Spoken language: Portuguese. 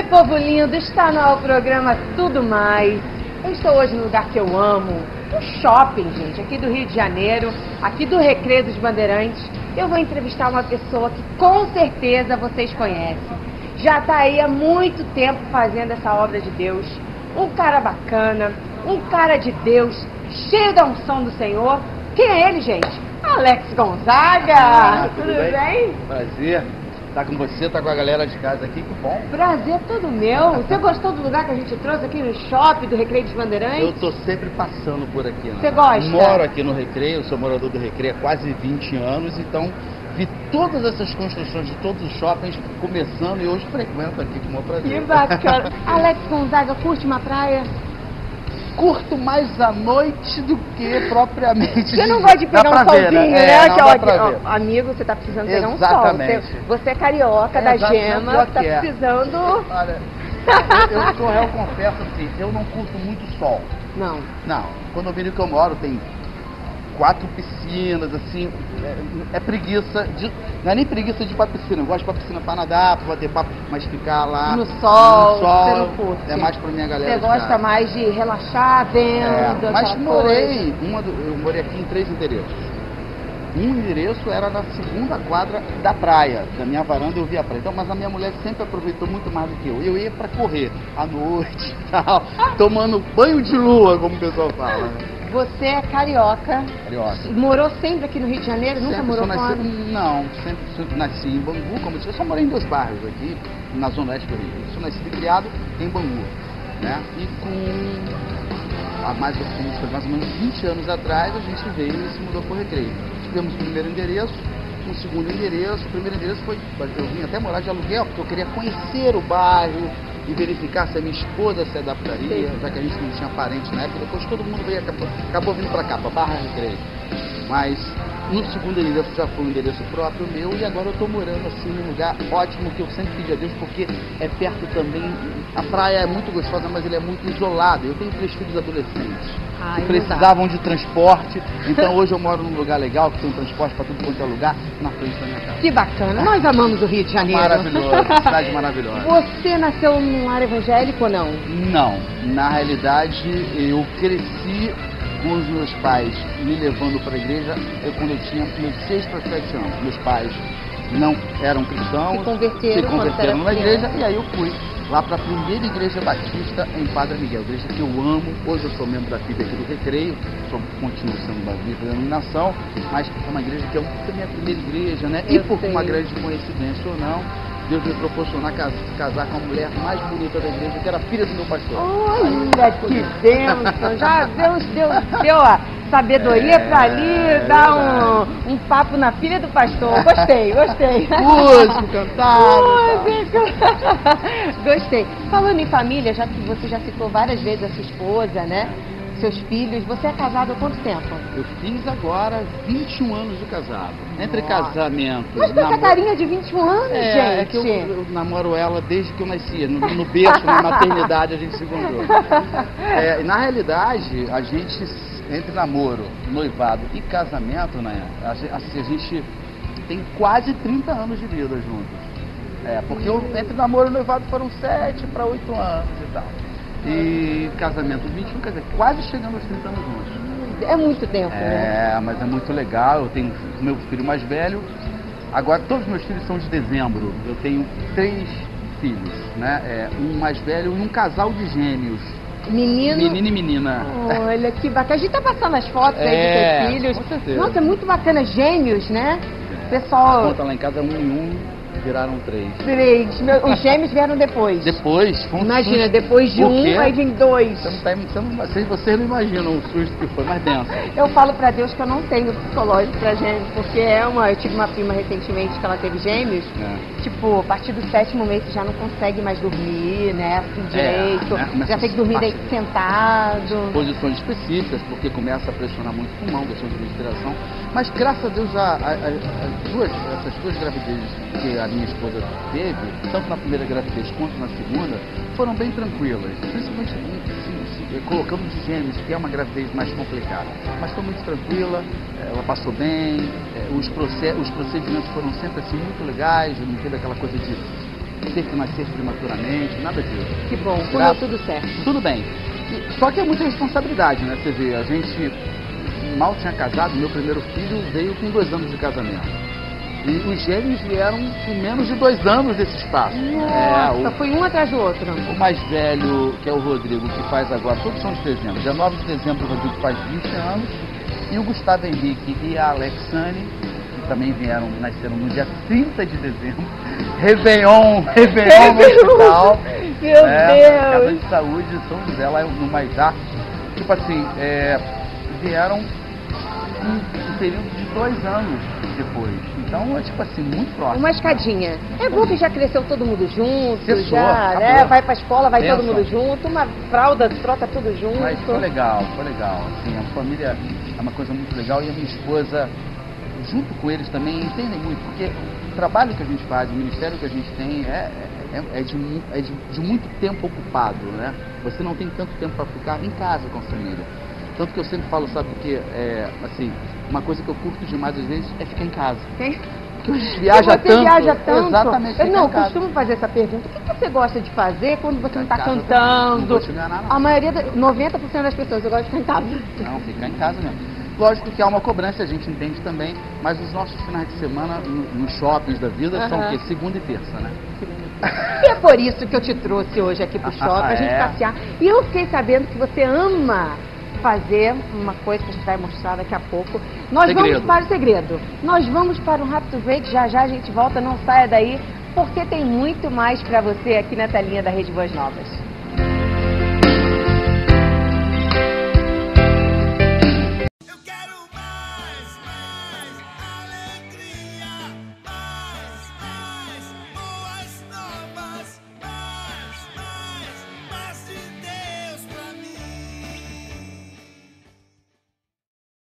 Oi, povo lindo, está no programa Tudo Mais. Eu estou hoje no lugar que eu amo, no shopping, gente, aqui do Rio de Janeiro, aqui do Recreio dos Bandeirantes. Eu vou entrevistar uma pessoa que com certeza vocês conhecem. Já está aí há muito tempo fazendo essa obra de Deus. Um cara bacana, um cara de Deus, cheio da unção do Senhor. Quem é ele, gente? Alex Gonzaga! Ah, tudo tudo bem? bem? Prazer. Tá com você, tá com a galera de casa aqui, que bom. Prazer todo meu. Você gostou do lugar que a gente trouxe aqui no shopping do Recreio dos Bandeirantes? Eu tô sempre passando por aqui. Né? Você gosta? Moro aqui no Recreio, sou morador do Recreio há quase 20 anos, então vi todas essas construções de todos os shoppings começando e hoje frequento aqui com o maior prazer. Que bacana. Alex Gonzaga, curte uma praia? Curto mais a noite do que propriamente. Você não gosta de pegar um solzinho, É, né? Que, ó, amigo, você tá precisando pegar um sol. Exatamente. Você, você é carioca da Exatamente, gema, tá que é. precisando... Olha, eu, eu sou réu, confesso assim, eu não curto muito sol. Não. Não, o condomínio que eu moro tem quatro piscinas, assim, é, é preguiça de. Não é nem preguiça de ir pra piscina, eu gosto de ir pra piscina pra nadar, pra bater papo, mas ficar lá. No sol, no sol você não curte. É mais pra minha galera. Você gosta mais de relaxar vendo, É, mas morei, uma do- eu morei aqui em três endereços. Um endereço era na segunda quadra da praia, da minha varanda eu via a praia. Então, mas a minha mulher sempre aproveitou muito mais do que eu. Eu ia pra correr à noite e tal, tomando banho de lua, como o pessoal fala. Você é carioca, Carioca. morou sempre aqui no Rio de Janeiro, nunca Sempre morou fora? nasci, Não, sempre, sempre nasci em Bangu, como eu disse, eu só morei em dois bairros aqui, na zona oeste do Rio. Eu sou nascido e criado em Bangu, né? E com há mais, foi mais ou menos 20 anos atrás, a gente veio e se mudou para o Recreio. Tivemos o primeiro endereço, um segundo endereço. O primeiro endereço foi, eu vim até morar de aluguel, porque eu queria conhecer o bairro e verificar se a minha esposa se adaptaria, já que a gente não tinha parente na época. Depois todo mundo veio, acabou, acabou vindo para cá, para Barra Recreio. Mas no segundo endereço já foi um endereço próprio meu e agora eu estou morando assim num lugar ótimo que eu sempre pedi a Deus porque é perto também. A praia é muito gostosa, mas ele é muito isolado. Eu tenho três filhos adolescentes Ai, que não precisavam de transporte. Então hoje eu moro num lugar legal que tem um transporte para tudo quanto é lugar na frente da minha casa. Que bacana, nós amamos o Rio de Janeiro. Maravilhoso, cidade maravilhosa. Você nasceu num lar evangélico ou não? Não, na realidade eu cresci com os meus pais me levando para a igreja eu, quando eu tinha meus 6 para 7 anos. Meus pais não eram cristãos, Se converteram se converteram era na igreja criança. e aí eu fui lá para a primeira igreja batista em Padre Miguel, igreja que eu amo. Hoje eu sou membro da FIB aqui do Recreio, sou, continuo sendo da da denominação, mas é uma igreja que é a minha primeira igreja, né? E Eu por sei. uma grande coincidência ou não, Deus me proporcionar cas- casar com a mulher mais bonita da igreja, que era filha do meu pastor. Olha que bênção! Já Deus deu, deu a sabedoria É, pra ali dar um, um papo na filha do pastor. Gostei, gostei. Músico, cantado. Música! Gostei. Falando em família, já que você já citou várias vezes a sua esposa, né? Seus filhos, você é casado há quanto tempo? Eu fiz agora 21 anos de casado. Entre Nossa. casamentos, Mas com essa namoro- carinha de 21 anos, É, gente. é que eu, eu namoro ela desde que eu nasci. No, no berço, na maternidade, a gente se encontrou. É, na realidade, a gente, entre namoro, noivado e casamento, né? A, assim, a gente tem quase 30 anos de vida juntos. É, porque eu, entre namoro e noivado foram 7 para 8 anos e tal. E casamento 21, quer dizer, quase chegando aos 30 anos juntos. É muito tempo, né? É, mas é muito legal. Eu tenho meu filho mais velho. Agora, todos meus filhos são de dezembro. Eu tenho três filhos, né? É, um mais velho e um casal de gêmeos. Menino. Menino e menina. Olha que bacana. A gente tá passando as fotos aí É, dos seus filhos. com certeza. Nossa, é muito bacana. Gêmeos, né? A Pessoal, conta lá em casa é um e um, viraram três. três. Meu- Os gêmeos vieram depois. Depois, um Imagina, susto. depois de um, aí vem dois. Você não tá, você não, vocês, vocês não imaginam o susto que foi, mas dentro. Eu falo pra Deus que eu não tenho psicológico pra gêmeos, porque é uma. Eu tive uma prima recentemente que ela teve gêmeos. É. Tipo, a partir do sétimo mês você já não consegue mais dormir, né? Assim, É, direito. né? Começa Já tem que dormir daí sentado. posições específicas, porque começa a pressionar muito o pulmão, questão de respiração. Mas graças a Deus, a, a- a- as duas, essas duas gravidezes que a minha esposa teve, tanto na primeira gravidez quanto na segunda, foram bem tranquilas. Principalmente se- se- colocando de gêmeos, que é uma gravidez mais complicada. Mas foi muito tranquila, ela passou bem, eh, os, os procedimentos foram sempre assim muito legais, não teve aquela coisa de ter que nascer prematuramente, nada disso. Que bom, correu tudo certo. Tudo bem. Só que é muita responsabilidade, né? Você vê, a gente mal tinha casado, meu primeiro filho veio com dois anos de casamento. E os gêmeos vieram com menos de dois anos desse espaço. Nossa, É, foi um atrás do outro. o, o mais velho, que é o Rodrigo, que faz agora, todos são de dezembro. Dia 9 de dezembro o Rodrigo faz 20 anos. E o Gustavo Henrique e a Alexane, que também vieram, nasceram no dia 30 de dezembro. Réveillon, Réveillon no hospital. Meu É, Casa Deus. de Saúde de São José, lá no Maitá. Tipo assim, é, vieram um, um período de dois anos depois. Então, é tipo assim, muito próximo. Uma escadinha. É bom que já cresceu todo mundo junto, Cessou, já, acabou. né? Vai pra escola, vai todo Benção. mundo junto, uma fralda, troca tudo junto. Mas foi legal, foi legal. Assim, a família é uma coisa muito legal e a minha esposa, junto com eles também, entendem muito, porque o trabalho que a gente faz, o ministério que a gente tem é, é, é de, mu- é de, de muito tempo ocupado, né? Você não tem tanto tempo para ficar em casa com a família. Tanto que eu sempre falo, sabe, que é, assim, uma coisa que eu curto demais às vezes é ficar em casa. Tem- Porque a gente viaja você tanto. viaja tanto. Exatamente. Eu não, casa. costumo fazer essa pergunta. O que que você gosta de fazer quando você não está cantando? Não vou te enganar, não. A maioria, da- 90% das pessoas, eu gosto de ficar em casa. Não, ficar em casa mesmo. Lógico que há uma cobrança, a gente entende também, mas os nossos finais de semana no- nos shoppings da vida são o quê? Segunda e terça, né? E é por isso que eu te trouxe hoje aqui pro shopping, pra gente É. passear. E eu fiquei sabendo que você ama fazer uma coisa que a gente vai mostrar daqui a pouco. Nós Segredo. vamos para o segredo. Nós vamos para um rápido break, já já a gente volta, não saia daí, porque tem muito mais para você aqui na telinha da Rede Boas Novas.